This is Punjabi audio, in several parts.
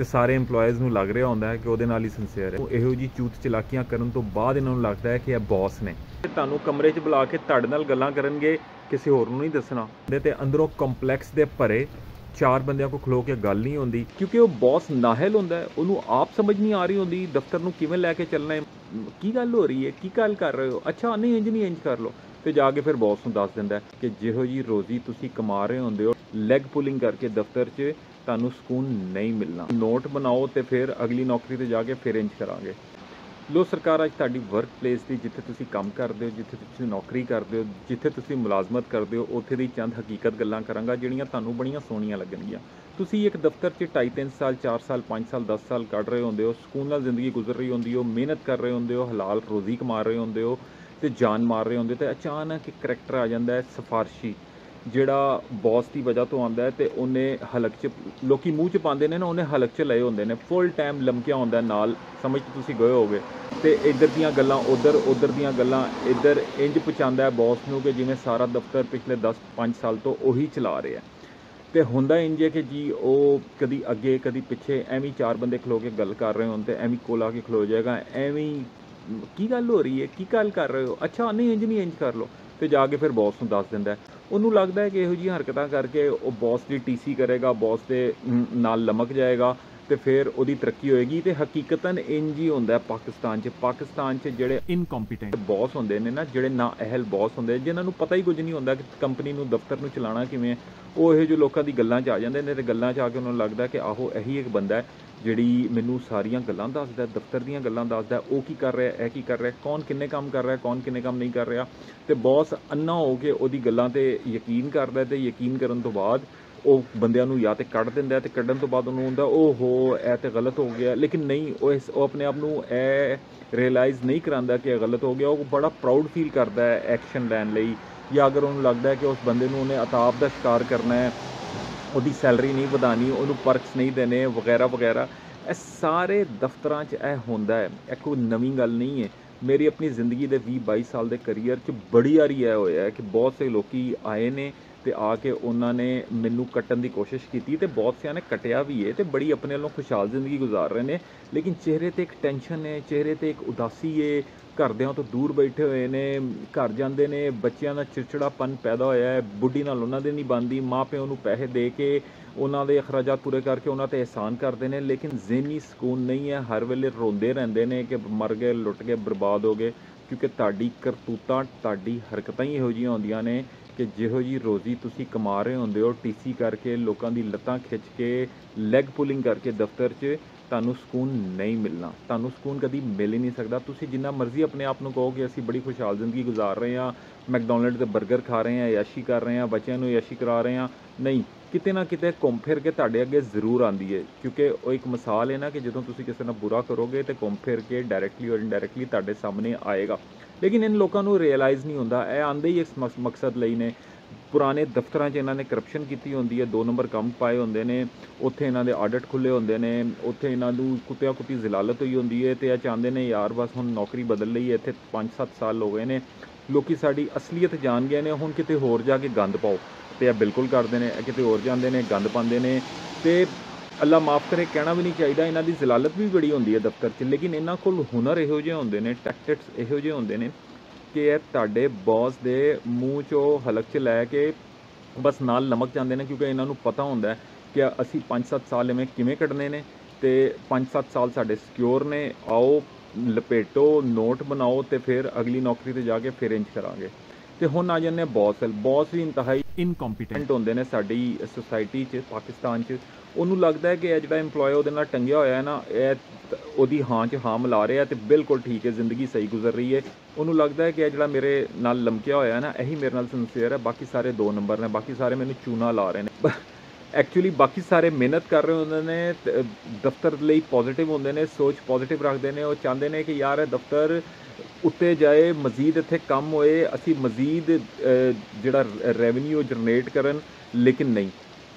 ਤੇ ਸਾਰੇ EMPLOYEES ਨੂੰ ਲੱਗ ਰਿਹਾ ਹੁੰਦਾ ਹੈ ਕਿ ਉਹਦੇ ਨਾਲ ਹੀ ਸਿੰਸੀਅਰ ਹੈ। ਉਹ ਇਹੋ ਜੀ ਚੂਤ ਚਲਾਕੀਆਂ ਕਰਨ ਤੋਂ ਬਾਅਦ ਇਹਨਾਂ ਨੂੰ ਲੱਗਦਾ ਹੈ ਕਿ ਇਹ ਬੌਸ ਨੇ। ਤੁਹਾਨੂੰ ਕਮਰੇ 'ਚ ਬੁਲਾ ਕੇ ਤੁਹਾਡੇ ਨਾਲ ਗੱਲਾਂ ਕਰਨਗੇ ਕਿਸੇ ਹੋਰ ਨੂੰ ਨਹੀਂ ਦੱਸਣਾ। ਤੇ ਅੰਦਰੋਂ ਕੰਪਲੈਕਸ ਦੇ ਭਰੇ ਚਾਰ ਬੰਦਿਆਂ ਕੋ ਖਲੋ ਕੇ ਗੱਲ ਨਹੀਂ ਹੁੰਦੀ ਕਿਉਂਕਿ ਉਹ ਬੌਸ ਨਾਹਿਲ ਹੁੰਦਾ ਉਹਨੂੰ ਆਪ ਸਮਝ ਨਹੀਂ ਆ ਰਹੀ ਹੁੰਦੀ ਦਫ਼ਤਰ ਨੂੰ ਕਿਵੇਂ ਲੈ ਕੇ ਚੱਲਣਾ ਹੈ। ਕੀ ਗੱਲ ਹੋ ਰਹੀ ਹੈ? ਕੀ ਗੱਲ ਕਰ ਰਹੇ ਹੋ? ਅੱਛਾ ਨਹੀਂ ਇੰਜ ਨਹੀਂ ਇੰਜ ਕਰ ਲਓ। ਤੇ ਜਾ ਕੇ ਫਿਰ ਬੌਸ ਨੂੰ ਦੱਸ ਦਿੰਦਾ ਕਿ ਜਿਹੋ ਜੀ ਰੋਜ਼ੀ ਤੁਸੀਂ ਕਮਾ ਰਹੇ ਹੁੰਦੇ ਹੋ ਲੈਗ ਪੁਲਿੰਗ ਕਰਕੇ ਦਫ਼ਤਰ 'ਚ ਤੁਹਾਨੂੰ ਸਕੂਨ ਨਹੀਂ ਮਿਲਣਾ। ਨੋਟ ਬਣਾਓ ਤੇ ਫਿਰ ਅਗਲੀ ਨੌਕਰੀ ਤੇ ਜਾ ਕੇ ਫਿਰ ਇੰਜ ਕਰਾਂਗੇ। ਲੋ ਸਰਕਾਰ, ਅੱਜ ਤੁਹਾਡੀ ਵਰਕ ਪਲੇਸ ਦੀ ਜਿੱਥੇ ਤੁਸੀਂ ਕੰਮ ਕਰਦੇ ਹੋ, ਜਿੱਥੇ ਤੁਸੀਂ ਨੌਕਰੀ ਕਰਦੇ ਹੋ, ਜਿੱਥੇ ਤੁਸੀਂ ਮੁਲਾਜ਼ਮਤ ਕਰਦੇ ਹੋ, ਉੱਥੇ ਦੀ ਚੰਦ ਹਕੀਕਤ ਗੱਲਾਂ ਕਰਾਂਗਾ, ਜਿਹੜੀਆਂ ਤੁਹਾਨੂੰ ਬੜੀਆਂ ਸੋਹਣੀਆਂ ਲੱਗਣਗੀਆਂ। ਤੁਸੀਂ ਇੱਕ ਦਫ਼ਤਰ 'ਚ 2.5 3 ਸਾਲ 4 ਸਾਲ 5 ਸਾਲ 10 ਸਾਲ ਕੱਢ ਰਹੇ ਹੁੰਦੇ ਹੋ, ਸਕੂਨ ਨਾਲ ਜ਼ਿੰਦਗੀ ਗੁਜ਼ਰ ਰਹੀ ਹੁੰਦੀ ਹੋ, ਮਿਹਨਤ ਕਰ ਰਹੇ ਹੁੰਦੇ ਹੋ, ਹਲਾਲ ਰੋਜ਼ੀ ਕਮਾ ਰਹੇ ਹੁੰਦੇ ਹੋ ਤੇ ਜਾਨ ਮਾਰ ਰਹੇ ਹੁੰਦੇ ਤੇ ਅਚਾਨਕ ਇੱਕ ਕਰੈਕਟਰ ਆ ਜਾਂਦਾ ਹੈ, ਸਿਫਾਰਸ਼ੀ। ਜਿਹੜਾ ਬੌਸ ਦੀ ਵਜ੍ਹਾ ਤੋਂ ਆਉਂਦਾ ਹੈ ਤੇ ਉਹਨੇ ਹਲਕ 'ਚ, ਲੋਕੀ ਮੂੰਹ 'ਚ ਪਾਉਂਦੇ ਨੇ ਨਾ, ਉਹਨੇ ਹਲਕ 'ਚ ਲਏ ਹੁੰਦੇ ਨੇ। ਫੁੱਲ ਟਾਈਮ ਲਮਕਿਆ ਹੁੰਦਾ ਨਾਲ। ਸਮਝ 'ਚ ਤੁਸੀਂ ਗਏ ਹੋਗੇ ਤੇ ਇੱਧਰ ਦੀਆਂ ਗੱਲਾਂ ਉਧਰ ਉਧਰ ਦੀਆਂ ਗੱਲਾਂ ਇੱਧਰ ਇੰਜ ਪਹੁੰਚਾਉਂਦਾ ਹੈ ਬੌਸ ਨੂੰ ਕਿ ਜਿਵੇਂ ਸਾਰਾ ਦਫ਼ਤਰ ਪਿਛਲੇ 10 5 ਸਾਲ ਤੋਂ ਉਹੀ ਚਲਾ ਰਿਹਾ ਹੈ। ਤੇ ਹੁੰਦਾ ਇੰਜ ਹੈ ਕਿ ਜੀ, ਉਹ ਕਦੀ ਅੱਗੇ, ਕਦੀ ਪਿੱਛੇ, ਐਵੇਂ ਚਾਰ ਬੰਦੇ ਖਲੋ ਕੇ ਗੱਲ ਕਰ ਰਹੇ ਹੋਣ ਤੇ ਐਵੇਂ ਕੋਲ ਆ ਕੇ ਖਲੋ ਜਾਏਗਾ, ਐਵੇਂ ਕੀ ਗੱਲ ਹੋ ਰਹੀ ਹੈ? ਕੀ ਗੱਲ ਕਰ ਰਹੇ ਹੋ? ਅੱਛਾ, ਨਹੀਂ ਇੰਜ ਨਹੀਂ ਇੰਜ ਕਰ ਲਓ। ਤੇ ਜਾ ਕੇ ਫਿਰ ਬੌਸ ਨੂੰ ਦੱਸ ਦਿੰਦਾ ਉਹਨੂੰ ਲੱਗਦਾ ਹੈ ਕਿ ਇਹੋ ਜਿਹੀਆਂ ਹਰਕਤਾਂ ਕਰਕੇ ਉਹ ਬੌਸ ਦੀ ਟੀਸੀ ਕਰੇਗਾ ਬੌਸ ਦੇ ਨਾਲ ਲਮਕ ਜਾਏਗਾ। ਤੇ ਫਿਰ ਉਹਦੀ ਤਰੱਕੀ ਹੋਏਗੀ ਤੇ ਹਕੀਕਤਨ ਇੰਜ ਹੀ ਹੁੰਦਾ ਪਾਕਿਸਤਾਨ 'ਚ। ਪਾਕਿਸਤਾਨ 'ਚ ਜਿਹੜੇ ਇਨਕੰਪੀਟੈਂਟ ਬੌਸ ਹੁੰਦੇ ਨੇ ਨਾ ਜਿਹੜੇ ਨਾ ਅਹਿਲ ਬੌਸ ਹੁੰਦੇ ਜਿਨ੍ਹਾਂ ਨੂੰ ਪਤਾ ਹੀ ਕੁਝ ਨਹੀਂ ਹੁੰਦਾ ਕਿ ਕੰਪਨੀ ਨੂੰ ਦਫ਼ਤਰ ਨੂੰ ਚਲਾਉਣਾ ਕਿਵੇਂ ਹੈ। ਉਹ ਇਹੋ ਜਿਹੇ ਲੋਕਾਂ ਦੀ ਗੱਲਾਂ 'ਚ ਆ ਜਾਂਦੇ ਨੇ ਤੇ ਗੱਲਾਂ 'ਚ ਆ ਕੇ ਉਹਨਾਂ ਨੂੰ ਲੱਗਦਾ ਕਿ ਆਹੋ ਇਹੀ ਇੱਕ ਬੰਦਾ ਹੈ ਜਿਹੜੀ ਮੈਨੂੰ ਸਾਰੀਆਂ ਗੱਲਾਂ ਦੱਸਦਾ ਦਫ਼ਤਰ ਦੀਆਂ ਗੱਲਾਂ ਦੱਸਦਾ ਉਹ ਕੀ ਕਰ ਰਿਹਾ ਹੈ, ਇਹ ਕੀ ਕਰ ਰਿਹਾ ਕੌਣ ਕਿੰਨੇ ਕੰਮ ਕਰ ਰਿਹਾ ਕੌਣ ਕਿੰਨੇ ਕੰਮ ਨਹੀਂ ਕਰ ਰਿਹਾ। ਤੇ ਬੌਸ ਅੰਨਾ ਹੋ ਕੇ ਉਹਦੀ ਗੱਲਾਂ ਤੇ ਯਕੀਨ ਕਰਦਾ ਤੇ ਯਕੀਨ ਕਰਨ ਤੋਂ ਬਾਅਦ ਉਹ ਬੰਦਿਆਂ ਨੂੰ ਜਾਂ ਤੇ ਕੱਢ ਦਿੰਦਾ ਹੈ ਤੇ ਕੱਢਣ ਤੋਂ ਬਾਅਦ ਉਹਨੂੰ ਹੁੰਦਾ ਉਹ ਹੋ ਇਹ ਤੇ ਗਲਤ ਹੋ ਗਿਆ। ਲੇਕਿਨ ਨਹੀਂ, ਉਹ ਇਸ, ਉਹ ਆਪਣੇ ਆਪ ਨੂੰ ਇਹ ਰਿਅਲਾਈਜ਼ ਨਹੀਂ ਕਰਾਂਦਾ ਕਿ ਇਹ ਗਲਤ ਹੋ ਗਿਆ। ਉਹ ਬੜਾ ਪ੍ਰਾਊਡ ਫੀਲ ਕਰਦਾ ਹੈ ਐਕਸ਼ਨ ਲੈਣ ਲਈ। ਜਾਂ ਅਗਰ ਉਹਨੂੰ ਲੱਗਦਾ ਹੈ ਕਿ ਉਸ ਬੰਦੇ ਨੂੰ ਉਹਨੇ ਅਤਾਬ ਦਾ ਸ਼ਿਕਾਰ ਕਰਨਾ ਹੈ, ਉਹਦੀ ਸੈਲਰੀ ਨਹੀਂ ਵਧਾਣੀ ਉਹਨੂੰ ਪਰਕਸ ਨਹੀਂ ਦੇਣੇ, ਵਗੈਰਾ ਵਗੈਰਾ, ਇਹ ਸਾਰੇ ਦਫ਼ਤਰਾਂ 'ਚ ਇਹ ਹੁੰਦਾ ਹੈ। ਇਹ ਕੋਈ ਨਵੀਂ ਗੱਲ ਨਹੀਂ ਹੈ। ਮੇਰੀ ਆਪਣੀ ਜ਼ਿੰਦਗੀ ਦੇ 20 22 ਸਾਲ ਦੇ ਕੈਰੀਅਰ 'ਚ ਬੜੀ ਵਾਰੀ ਇਹ ਹੋਇਆ ਹੈ ਕਿ ਬਹੁਤ ਸੇ ਲੋਕੀ ਆਏ ਨੇ ਤੇ ਆ ਕੇ ਉਹਨਾਂ ਨੇ ਮੈਨੂੰ ਕੱਟਣ ਦੀ ਕੋਸ਼ਿਸ਼ ਕੀਤੀ ਤੇ ਬਹੁਤ ਸਿਆਂ ਨੇ ਕਟਿਆ ਵੀ ਹੈ ਤੇ ਬੜੀ ਆਪਣੇ ਵੱਲੋਂ ਖੁਸ਼ਹਾਲ ਜ਼ਿੰਦਗੀ ਗੁਜ਼ਾਰ ਰਹੇ ਨੇ। ਲੇਕਿਨ ਚਿਹਰੇ ਤੇ ਇੱਕ ਟੈਨਸ਼ਨ ਹੈ ਚਿਹਰੇ ਤੇ ਇੱਕ ਉਦਾਸੀ ਏ। ਘਰਦਿਆਂ ਤੋਂ ਦੂਰ ਬੈਠੇ ਹੋਏ ਨੇ, ਘਰ ਜਾਂਦੇ ਨੇ, ਬੱਚਿਆਂ ਦਾ ਚਿੜਚਿੜਾਪਨ ਪੈਦਾ ਹੋਇਆ ਹੈ, ਬੁੱਢੀ ਨਾਲ ਉਹਨਾਂ ਦੇ ਨਹੀਂ ਬਣਦੀ ਮਾਂ ਪਿਓ ਨੂੰ ਪੈਸੇ ਦੇ ਕੇ ਉਹਨਾਂ ਦੇ ਅਖਰਾਜਾਤ ਪੂਰੇ ਕਰਕੇ ਉਹਨਾਂ ਤੇ ਅਹਿਸਾਨ ਕਰਦੇ ਨੇ। ਲੇਕਿਨ ਜ਼ਿਹਨੀ ਸਕੂਨ ਨਹੀਂ ਹੈ, ਹਰ ਵੇਲੇ ਰੋਂਦੇ ਰਹਿੰਦੇ ਨੇ ਕਿ ਮਰ ਗਏ, ਲੁੱਟ ਗਏ, ਬਰਬਾਦ ਹੋ ਗਏ, ਕਿਉਂਕਿ ਤੁਹਾਡੀ ਕਰਤੂਤਾਂ, ਤੁਹਾਡੀ ਹਰਕਤਾਂ ਹੀ ਇਹੋ ਜਿਹੀਆਂ ਹੁੰਦੀਆਂ ਨੇ। ਕਿ ਜਿਹੋ ਜੀ ਰੋਜ਼ੀ ਤੁਸੀਂ ਕਮਾ ਰਹੇ ਹੁੰਦੇ ਹੋ, ਟੀਸੀ ਕਰਕੇ ਲੋਕਾਂ ਦੀ ਲੱਤਾਂ ਖਿੱਚ ਕੇ ਲੈਗ ਪੁਲਿੰਗ ਕਰਕੇ ਦਫ਼ਤਰ 'ਚ, ਤੁਹਾਨੂੰ ਸਕੂਨ ਨਹੀਂ ਮਿਲਣਾ। ਤੁਹਾਨੂੰ ਸਕੂਨ ਕਦੀ ਮਿਲ ਹੀ ਨਹੀਂ ਸਕਦਾ। ਤੁਸੀਂ ਜਿੰਨਾ ਮਰਜ਼ੀ ਆਪਣੇ ਆਪ ਨੂੰ ਕਹੋ ਕਿ ਅਸੀਂ ਬੜੀ ਖੁਸ਼ਹਾਲ ਜ਼ਿੰਦਗੀ ਗੁਜ਼ਾਰ ਰਹੇ ਹਾਂ, ਮੈਕਡੋਨਲਡ ਦੇ 버ਗਰ ਖਾ ਰਹੇ ਹਾਂ, ਯਾਸ਼ੀ ਕਰ ਰਹੇ ਹਾਂ, ਬੱਚਿਆਂ ਨੂੰ ਯਾਸ਼ੀ ਕਰਾ ਰਹੇ ਹਾਂ। ਨਹੀਂ ਕਿਤੇ ਨਾ ਕਿਤੇ ਘੁੰਮ ਫਿਰ ਕੇ ਤੁਹਾਡੇ ਅੱਗੇ ਜ਼ਰੂਰ ਆਂਦੀ ਹੈ ਕਿਉਂਕਿ ਉਹ ਇੱਕ ਮਿਸਾਲ ਹੈ ਨਾ ਕਿ ਜਦੋਂ ਤੁਸੀਂ ਕਿਸੇ ਨਾਲ ਬੁਰਾ ਕਰੋਗੇ ਤੇ ਘੁੰਮ ਫਿਰ ਕੇ ਡਾਇਰੈਕਟਲੀ ਔਰ ਇਨਡਾਇਰੈਕਟਲੀ ਤੁਹਾਡੇ ਸਾਹਮਣੇ ਆਏਗਾ। ਲੇਕਿਨ ਇਨ ਲੋਕਾਂ ਨੂੰ ਰਿਅਲਾਈਜ਼ ਨਹੀਂ ਹੁੰਦਾ। ਇਹ ਆਂਦੇ ਹੀ ਇਸ ਮਕ- ਮਕਸਦ ਲਈ ਨੇ। ਪੁਰਾਣੇ ਦਫ਼ਤਰਾਂ 'ਚ ਇਹਨਾਂ ਨੇ ਕਰਪਸ਼ਨ ਕੀਤੀ ਹੁੰਦੀ ਹੈ ਦੋ ਨੰਬਰ ਕੰਮ ਪਾਏ ਹੁੰਦੇ ਨੇ। ਉੱਥੇ ਇਹਨਾਂ ਦੇ ਆਡਿਟ ਖੁੱਲੇ ਹੁੰਦੇ ਨੇ। ਉੱਥੇ ਇਹਨਾਂ ਨੂੰ ਕੁੱਤਿਆਂ ਕੁੱਤੀ ਜ਼ਲਾਲਤ ਹੋਈ ਹੁੰਦੀ ਹੈ ਤੇ ਇਹ ਚਾਹੁੰਦੇ ਨੇ, ਯਾਰ ਬਸ ਹੁਣ ਨੌਕਰੀ ਬਦਲ ਲਈ ਹੈ ਇੱਥੇ 5-7 ਸਾਲ ਹੋ ਗਏ ਨੇ। ਲੋਕੀ ਸਾਡੀ ਅਸਲੀਅਤ ਜਾਣ ਗਏ ਨੇ। ਹੁਣ ਕਿਤੇ ਹੋਰ ਜਾ ਕੇ ਗੰਦ ਪਾਓ। ਤੇ ਇਹ ਬਿਲਕੁਲ ਕਰਦੇ ਨੇ, ਇਹ ਕਿਤੇ ਹੋਰ ਜਾਂਦੇ ਨੇ, ਗੰਦ ਪਾਉਂਦੇ ਨੇ ਤੇ ਅੱਲਾ ਮਾਫ ਕਰੇ, ਕਹਿਣਾ ਵੀ ਨਹੀਂ ਚਾਹੀਦਾ, ਇਹਨਾਂ ਦੀ ਜ਼ਲਾਲਤ ਵੀ ਬੜੀ ਹੁੰਦੀ ਹੈ ਦਫ਼ਤਰ 'ਚ, ਲੇਕਿਨ ਇਹਨਾਂ ਕੋਲ ਹੁਨਰ ਇਹੋ ਜਿਹੇ ਹੁੰਦੇ ਨੇ ਟੈਕਟਿਕਸ ਇਹੋ ਜਿਹੇ ਹੁੰਦੇ ਨੇ ਕਿ ਇਹ ਤੁਹਾਡੇ ਬੌਸ ਦੇ ਮੂੰਹ 'ਚੋਂ ਹਲਕ 'ਚ ਲੈ ਕੇ ਬਸ ਨਾਲ ਲਮਕ ਜਾਂਦੇ ਨੇ, ਕਿਉਂਕਿ ਇਹਨਾਂ ਨੂੰ ਪਤਾ ਹੁੰਦਾ ਕਿ ਅਸੀਂ 5-7 ਸਾਲ ਇਵੇਂ ਕਿਵੇਂ ਕੱਢਨੇ ਨੇ ਤੇ 5-7 ਸਾਲ ਸਾਡੇ ਸਿਕਿਉਰ ਨੇ, ਆਓ ਲਪੇਟੋ ਨੋਟ ਬਣਾਓ ਤੇ ਫਿਰ ਅਗਲੀ ਨੌਕਰੀ ਤੇ ਜਾ ਕੇ ਫਿਰ ਇੰਜ ਕਰਾਂਗੇ। ਤੇ ਹੁਣ ਆ ਜਾਂਦੇ ਬੌਸ ਬੌਸ ਵੀ ਇੰਤਹਾਈ ਇਨਕੰਪੀਟੈਂਟ ਹੁੰਦੇ ਨੇ ਸਾਡੀ ਸੋਸਾਇਟੀ 'ਚ ਪਾਕਿਸਤਾਨ 'ਚ। ਉਹਨੂੰ ਲੱਗਦਾ ਹੈ ਕਿ ਇਹ ਜਿਹੜਾ EMPLOYE ਉਹਦੇ ਨਾਲ ਟੰਗਿਆ ਹੋਇਆ ਹੈ ਨਾ ਇਹ ਉਹਦੀ ਹਾਂ 'ਚ ਹਾਂ ਮਿਲਾ ਰਿਹਾ ਤੇ ਬਿਲਕੁਲ ਠੀਕ ਹੈ ਜ਼ਿੰਦਗੀ ਸਹੀ ਗੁਜ਼ਰ ਰਹੀ ਹੈ। ਉਹਨੂੰ ਲੱਗਦਾ ਹੈ ਕਿ ਇਹ ਜਿਹੜਾ ਮੇਰੇ ਨਾਲ ਲਮਕਿਆ ਹੋਇਆ ਹੈ ਨਾ ਇਹੀ ਮੇਰੇ ਨਾਲ ਸਿੰਸੀਅਰ ਹੈ। ਬਾਕੀ ਸਾਰੇ ਦੋ ਨੰਬਰ ਨੇ ਬਾਕੀ ਸਾਰੇ ਮੈਨੂੰ ਚੂਨਾ ਲਾ ਰਹੇ ਨੇ। ਐਕਚੁਅਲੀ ਬਾਕੀ ਸਾਰੇ ਮਿਹਨਤ ਕਰ ਰਹੇ ਹੁੰਦੇ ਨੇ ਦਫ਼ਤਰ ਲਈ ਪੋਜ਼ਿਟਿਵ ਹੁੰਦੇ ਨੇ ਸੋਚ ਪੋਜ਼ਿਟਿਵ ਰੱਖਦੇ ਨੇ। ਉਹ ਚਾਹੁੰਦੇ ਨੇ ਕਿ ਯਾਰ ਇਹ ਦਫ਼ਤਰ ਉੱਤੇ ਜਾਏ, ਮਜ਼ੀਦ ਇੱਥੇ ਕੰਮ ਹੋਏ, ਅਸੀਂ ਮਜ਼ੀਦ ਜਿਹੜਾ ਰੈਵਨਿਊ ਜਨਰੇਟ ਕਰਨ, ਲੇਕਿਨ ਨਹੀਂ।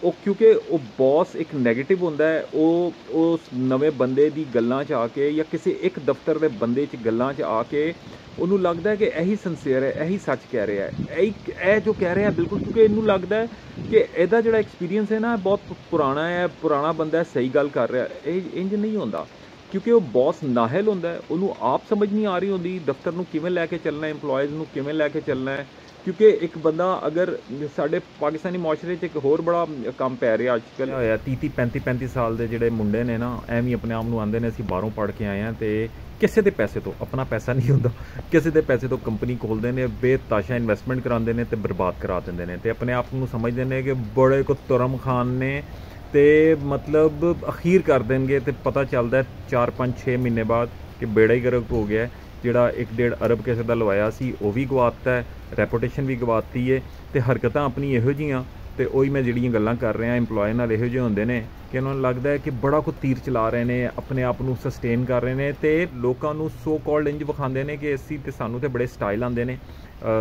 ਉਹ ਕਿਉਂਕਿ ਉਹ ਬੌਸ ਇੱਕ 네ਗੇਟਿਵ ਹੁੰਦਾ ਹੈ, ਉਹ, ਉਸ ਨਵੇਂ ਬੰਦੇ ਦੀ ਗੱਲਾਂ 'ਚ ਆ ਕੇ ਜਾਂ ਕਿਸੇ ਇੱਕ ਦਫ਼ਤਰ ਦੇ ਬੰਦੇ 'ਚ ਗੱਲਾਂ 'ਚ ਆ ਕੇ ਉਹਨੂੰ ਲੱਗਦਾ ਹੈ ਕਿ ਇਹੀ ਸਿੰਸੀਅਰ ਹੈ, ਇਹੀ ਸੱਚ ਕਹਿ ਰਿਹਾ ਹੈ। ਇਹ ਇਹ ਜੋ ਕਹਿ ਰਿਹਾ ਬਿਲਕੁਲ ਕਿਉਂਕਿ ਇਹਨੂੰ ਲੱਗਦਾ ਹੈ ਕਿ ਇਹਦਾ ਜਿਹੜਾ ਐਕਸਪੀਰੀਅੰਸ ਹੈ ਨਾ ਬਹੁਤ ਪੁਰਾਣਾ ਹੈ, ਪੁਰਾਣਾ ਬੰਦਾ ਸਹੀ ਗੱਲ ਕਰ ਰਿਹਾ ਇਹ ਇੰਜ ਨਹੀਂ ਹੁੰਦਾ। ਕਿਉਂਕਿ ਉਹ ਬੌਸ ਨਾਹਿਲ ਹੁੰਦਾ ਉਹਨੂੰ ਆਪ ਸਮਝ ਨਹੀਂ ਆ ਰਹੀ ਹੁੰਦੀ ਦਫ਼ਤਰ ਨੂੰ ਕਿਵੇਂ ਲੈ ਕੇ ਚੱਲਣਾ ਹੈ, EMPLOYEES ਨੂੰ ਕਿਵੇਂ ਲੈ ਕੇ ਚੱਲਣਾ ਹੈ। ਕਿਉਂਕਿ ਇੱਕ ਬੰਦਾ ਅਗਰ ਸਾਡੇ ਪਾਕਿਸਤਾਨੀ ਮੁਆਸ਼ਰੇ 'ਚ ਇੱਕ ਹੋਰ ਬੜਾ ਕੰਮ ਪੈ ਰਿਹਾ ਅੱਜ ਕੱਲ੍ਹ ਹੋਇਆ? 30 30 35 35 ਸਾਲ ਦੇ ਜਿਹੜੇ ਮੁੰਡੇ ਨੇ ਨਾ, ਐਵੇਂ ਆਪਣੇ ਆਪ ਨੂੰ ਆਂਦੇ ਨੇ, ਅਸੀਂ ਬਾਹਰੋਂ ਪੜ੍ਹ ਕੇ ਆਏ ਆ ਤੇ ਕਿਸੇ ਦੇ ਪੈਸੇ ਤੋਂ, ਆਪਣਾ ਪੈਸਾ ਨਹੀਂ ਹੁੰਦਾ। ਕਿਸੇ ਦੇ ਪੈਸੇ ਤੋਂ ਕੰਪਨੀ ਖੋਲਦੇ ਨੇ, ਬੇਤਾਸ਼ਾ ਇਨਵੈਸਟਮੈਂਟ ਕਰਾਉਂਦੇ ਨੇ ਤੇ ਬਰਬਾਦ ਕਰਾ ਦਿੰਦੇ ਨੇ ਤੇ ਆਪਣੇ ਆਪ ਨੂੰ ਸਮਝਦੇ ਨੇ ਕਿ ਬੜੇ ਕੋ ਤੁਰਮ ਖਾਨ ਨੇ ਤੇ ਮਤਲਬ ਅਖੀਰ ਕਰ ਦੇਣਗੇ ਤੇ ਪਤਾ ਚੱਲਦਾ 4 5 6 ਮਹੀਨੇ ਬਾਅਦ ਕਿ ਬੇੜਾ ਹੀ ਗਰਕ ਹੋ ਗਿਆ ਜਿਹੜਾ 1.5 ਅਰਬ ਕਿਸੇ ਦਾ ਲਵਾਇਆ ਸੀ, ਉਹ ਵੀ ਗਵਾਤਾ ਹੈ ਰੈਪੂਟੇਸ਼ਨ ਵੀ ਗਵਾਤੀ ਹੈ ਤੇ ਹਰਕਤਾਂ ਆਪਣੀ ਇਹੋ ਜੀਆਂ ਤੇ ਉਹੀ ਮੈਂ ਜਿਹੜੀਆਂ ਗੱਲਾਂ ਕਰ ਰਿਹਾ EMPLOYE ਨਾਲ ਇਹੋ ਜਿਹੇ ਹੁੰਦੇ ਨੇ ਕਿ ਉਹਨਾਂ ਨੂੰ ਲੱਗਦਾ ਹੈ ਕਿ ਬੜਾ ਕੋ ਤੀਰ ਚਲਾ ਰਹੇ ਨੇ ਆਪਣੇ ਆਪ ਨੂੰ ਸਸਟੇਨ ਕਰ ਰਹੇ ਨੇ ਤੇ ਲੋਕਾਂ ਨੂੰ ਸੋ ਕਾਲਡ ਇੰਜ ਵਿਖਾਉਂਦੇ ਨੇ ਕਿ ਅਸੀਂ ਤੇ ਸਾਨੂੰ ਤੇ ਬੜੇ ਸਟਾਈਲ ਆਉਂਦੇ ਨੇ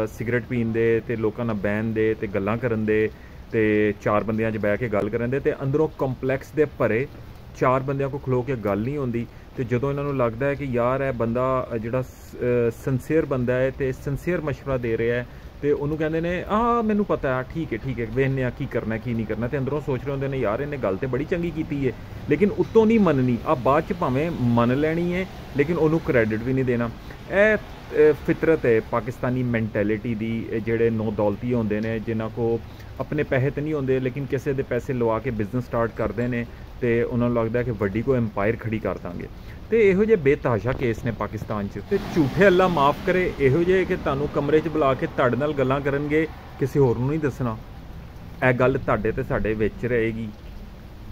ਸਿਗਰਟ ਪੀਣ ਦੇ ਤੇ ਲੋਕਾਂ ਨਾਲ ਬਹਿਣ ਦੇ ਤੇ ਗੱਲਾਂ ਕਰਨ ਦੇ ਤੇ ਚਾਰ ਬੰਦਿਆਂ 'ਚ ਬਹਿ ਕੇ ਗੱਲ ਕਰਨ ਦੇ ਤੇ ਅੰਦਰੋਂ ਕੰਪਲੈਕਸ ਦੇ ਭਰੇ ਚਾਰ ਬੰਦਿਆਂ ਕੋ ਖਲੋ ਕੇ ਗੱਲ ਨਹੀਂ ਹੁੰਦੀ ਤੇ ਜਦੋਂ ਇਹਨਾਂ ਨੂੰ ਲੱਗਦਾ ਹੈ ਕਿ ਯਾਰ ਇਹ ਬੰਦਾ ਜਿਹੜਾ ਸਿੰਸੀਅਰ ਬੰਦਾ ਹੈ ਤੇ ਸਿੰਸੀਅਰ مشورہ ਦੇ ਰਿਹਾ ਹੈ ਤੇ ਉਹਨੂੰ ਕਹਿੰਦੇ ਨੇ, ਆ, ਮੈਨੂੰ ਪਤਾ ਹੈ, ਠੀਕ ਹੈ ਠੀਕ ਹੈ ਵੇਖਨੇ ਆ ਕੀ ਕਰਨਾ, ਕੀ ਨਹੀਂ ਕਰਨਾ। ਤੇ ਅੰਦਰੋਂ ਸੋਚ ਰਹੇ ਹੁੰਦੇ ਨੇ, ਯਾਰ, ਇਹਨੇ ਗੱਲ ਤੇ ਬੜੀ ਚੰਗੀ ਕੀਤੀ ਹੈ ਲੇਕਿਨ ਉੱਤੋਂ ਨਹੀਂ ਮੰਨਣੀ। ਆ, ਬਾਅਦ ਚ ਭਾਵੇਂ ਮੰਨ ਲੈਣੀ ਹੈ ਲੇਕਿਨ ਉਹਨੂੰ ਕ੍ਰੈਡਿਟ ਵੀ ਨਹੀਂ ਦੇਣਾ। ਇਹ ਫਿਤਰਤ ਹੈ ਪਾਕਿਸਤਾਨੀ ਮੈਂਟੈਲਿਟੀ ਦੀ ਜਿਹੜੇ ਨੋ ਦੌਲਤੀ ਹੁੰਦੇ ਨੇ, ਜਿਨ੍ਹਾਂ ਕੋ ਆਪਣੇ ਪੈਸੇ ਤੇ ਨਹੀਂ ਹੁੰਦੇ, ਲੇਕਿਨ ਕਿਸੇ ਦੇ ਪੈਸੇ ਲਵਾ ਕੇ ਬਿਜ਼ਨਸ ਸਟਾਰਟ ਕਰਦੇ ਨੇ ਤੇ ਉਹਨਾਂ ਨੂੰ ਲੱਗਦਾ ਕਿ ਵੱਡੀ ਕੋ ਐਮਪਾਇਰ ਖੜੀ ਕਰ ਦਾਂਗੇ। ਤੇ ਇਹੋ ਜਿਹੇ ਬੇਤਾਸ਼ਾ ਕੇਸ ਨੇ ਪਾਕਿਸਤਾਨ 'ਚ ਤੇ ਝੂਠੇ ਅੱਲਾ ਮਾਫ ਕਰੇ, ਇਹੋ ਜਿਹੇ ਕਿ ਤੁਹਾਨੂੰ ਕਮਰੇ 'ਚ ਬੁਲਾ ਕੇ ਤੁਹਾਡੇ ਨਾਲ ਗੱਲਾਂ ਕਰਨਗੇ, ਕਿਸੇ ਹੋਰ ਨੂੰ ਨਹੀਂ ਦੱਸਣਾ। ਇਹ ਗੱਲ ਤੁਹਾਡੇ ਤੇ ਸਾਡੇ ਵਿੱਚ ਰਹੇਗੀ।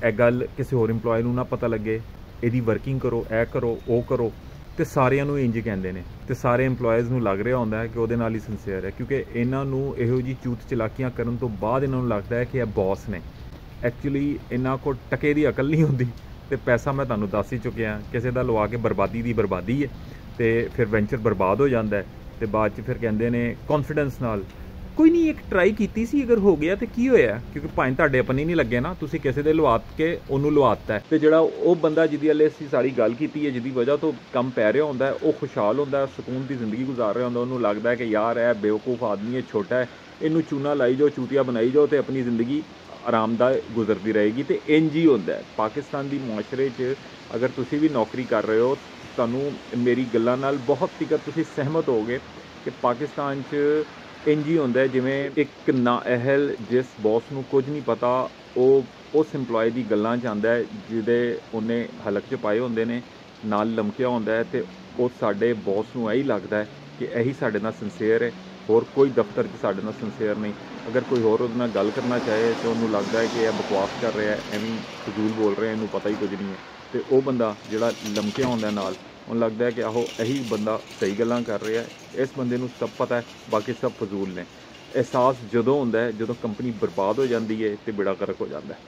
ਇਹ ਗੱਲ ਕਿਸੇ ਹੋਰ EMPLOYE ਨੂੰ ਨਾ ਪਤਾ ਲੱਗੇ। ਇਹਦੀ ਵਰਕਿੰਗ ਕਰੋ, ਇਹ ਕਰੋ, ਉਹ ਕਰੋ। ਤੇ ਸਾਰਿਆਂ ਨੂੰ ਇੰਜ ਕਹਿੰਦੇ ਨੇ। ਤੇ ਸਾਰੇ EMPLOYEES ਨੂੰ ਲੱਗ ਰਿਹਾ ਹੁੰਦਾ ਹੈ ਕਿ ਉਹਦੇ ਨਾਲ ਹੀ ਸਿੰਸੀਅਰ ਹੈ। ਕਿਉਂਕਿ ਇਹਨਾਂ ਨੂੰ ਇਹੋ ਜੀ ਚੂਤ ਚਲਾਕੀਆਂ ਕਰਨ ਤੋਂ ਬਾਅਦ ਇਹਨਾਂ ਨੂੰ ਲੱਗਦਾ ਹੈ ਕਿ ਇਹ ਬੌਸ ਨੇ। ਐਕਚੁਅਲੀ ਇਹਨਾਂ ਕੋਲ ਟਕੇ ਦੀ ਅਕਲ ਨਹੀਂ ਹੁੰਦੀ। ਤੇ ਪੈਸਾ ਮੈਂ ਤੁਹਾਨੂੰ ਦੱਸ ਹੀ ਚੁੱਕਿਆ ਕਿਸੇ ਦਾ ਲਵਾ ਕੇ ਬਰਬਾਦੀ ਦੀ ਬਰਬਾਦੀ ਹੈ। ਤੇ ਫਿਰ ਵੈਂਚਰ ਬਰਬਾਦ ਹੋ ਜਾਂਦਾ ਹੈ। ਤੇ ਬਾਅਦ ਚ ਫਿਰ ਕਹਿੰਦੇ ਨੇ ਕੌਨਫੀਡੈਂਸ ਨਾਲ। ਕੋਈ ਨਹੀਂ, ਇੱਕ ਟਰਾਈ ਕੀਤੀ ਸੀ, ਅਗਰ ਹੋ ਗਿਆ ਤੇ ਕੀ ਹੋਇਆ? ਕਿਉਂਕਿ ਭਾਵੇਂ ਤੁਹਾਡੇ ਆਪਣੇ ਨਹੀਂ ਲੱਗੇ ਨਾ, ਤੁਸੀਂ ਕਿਸੇ ਦੇ ਲਵਾਤ ਕੇ ਉਹਨੂੰ ਲਵਾਤਾ ਹੈ। ਤੇ ਜਿਹੜਾ ਉਹ ਬੰਦਾ ਜਿਹਦੀ ਹਲੇ ਅਸੀਂ ਸਾਰੀ ਗੱਲ ਕੀਤੀ ਹੈ, ਜਿਹਦੀ ਵਜ੍ਹਾ ਤੋਂ ਕੰਮ ਪੈ ਰਿਹਾ ਹੁੰਦਾ ਉਹ ਖੁਸ਼ਹਾਲ ਹੁੰਦਾ ਸਕੂਨ ਦੀ ਜ਼ਿੰਦਗੀ ਗੁਜ਼ਾਰ ਰਿਹਾ ਹੁੰਦਾ ਉਹਨੂੰ ਲੱਗਦਾ ਕਿ ਯਾਰ, ਇਹ ਬੇਵਕੂਫ ਆਦਮੀ ਹੈ, ਛੋਟਾ ਹੈ। ਇਹਨੂੰ ਚੂਨਾ ਲਾਈ ਜਾਓ, ਚੂਤੀਆ ਬਣਾਈ ਜਾਓ ਤੇ ਆਪਣੀ ਜ਼ਿੰਦਗੀ ਆਰਾਮਦਾਇ ਗੁਜ਼ਰਦੀ ਰਹੇਗੀ ਤੇ ਇੰਜ ਹੀ ਹੁੰਦਾ ਹੈ। ਪਾਕਿਸਤਾਨ ਦੀ ਮੁਆਸ਼ਰੇ 'ਚ ਅਗਰ ਤੁਸੀਂ ਵੀ ਨੌਕਰੀ ਕਰ ਰਹੇ ਹੋ, ਤੁਹਾਨੂੰ ਮੇਰੀ ਗੱਲਾਂ ਨਾਲ ਬਹੁਤ ਤਿਕਰ ਤੁਸੀਂ ਸਹਿਮਤ ਹੋਗੇ ਕਿ ਪਾਕਿਸਤਾਨ 'ਚ ਇੰਜ ਹੀ ਹੁੰਦਾ ਜਿਵੇਂ ਇੱਕ ਨਾਅਹਲ ਜਿਸ ਬੌਸ ਨੂੰ ਕੁਝ ਨਹੀਂ ਪਤਾ, ਉਹ ਉਸ EMPLOYE ਦੀ ਗੱਲਾਂ 'ਚ ਆਂਦਾ ਜਿਹਦੇ ਉਹਨੇ ਹਲਕ 'ਚ ਪਾਏ ਹੁੰਦੇ ਨੇ, ਨਾਲ ਲਮਕਿਆ ਹੁੰਦਾ ਹੈ ਤੇ ਉਹ ਸਾਡੇ ਬੌਸ ਨੂੰ ਇਹੀ ਲੱਗਦਾ ਕਿ ਇਹੀ ਸਾਡੇ ਨਾਲ ਸਿੰਸੀਅਰ ਹੈ। ਹੋਰ ਕੋਈ ਦਫ਼ਤਰ 'ਚ ਸਾਡੇ ਨਾਲ ਸਿੰਸੀਅਰ ਨਹੀਂ। ਅਗਰ ਕੋਈ ਹੋਰ ਉਹਦੇ ਨਾਲ ਗੱਲ ਕਰਨਾ ਚਾਹੇ ਤੇ ਉਹਨੂੰ ਲੱਗਦਾ ਹੈ ਕਿ ਇਹ ਬਕਵਾਸ ਕਰ ਰਿਹਾ ਐਵੇਂ ਫਜ਼ੂਲ ਬੋਲ ਰਿਹਾ, ਇਹਨੂੰ ਪਤਾ ਹੀ ਕੁਝ ਨਹੀਂ ਹੈ। ਤੇ ਉਹ ਬੰਦਾ ਜਿਹੜਾ ਲਮਕਿਆ ਹੁੰਦਾ ਨਾਲ, ਉਹਨੂੰ ਲੱਗਦਾ ਹੈ ਕਿ ਆਹੋ, ਇਹੀ ਬੰਦਾ ਸਹੀ ਗੱਲਾਂ ਕਰ ਰਿਹਾ ਇਸ ਬੰਦੇ ਨੂੰ ਸਭ ਪਤਾ ਹੈ, ਬਾਕੀ ਸਭ ਫਜ਼ੂਲ ਨੇ। ਅਹਿਸਾਸ ਜਦੋਂ ਹੁੰਦਾ ਹੈ, ਜਦੋਂ ਕੰਪਨੀ ਬਰਬਾਦ ਹੋ ਜਾਂਦੀ ਹੈ ਤੇ ਬੇੜਾ ਗਰਕ ਹੋ ਜਾਂਦਾ ਹੈ।